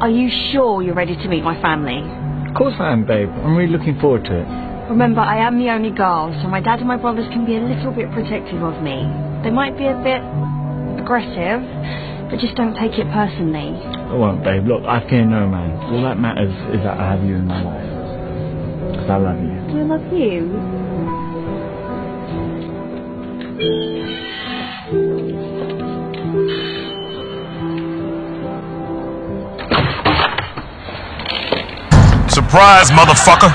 Are you sure you're ready to meet my family? Of course I am, babe. I'm really looking forward to it. Remember, I am the only girl, so my dad and my brothers can be a little bit protective of me. They might be a bit aggressive, but just don't take it personally. I won't, babe. Look, I fear no man. All that matters is that I have you in my life. Because I love you. I love you. Surprise, motherfucker!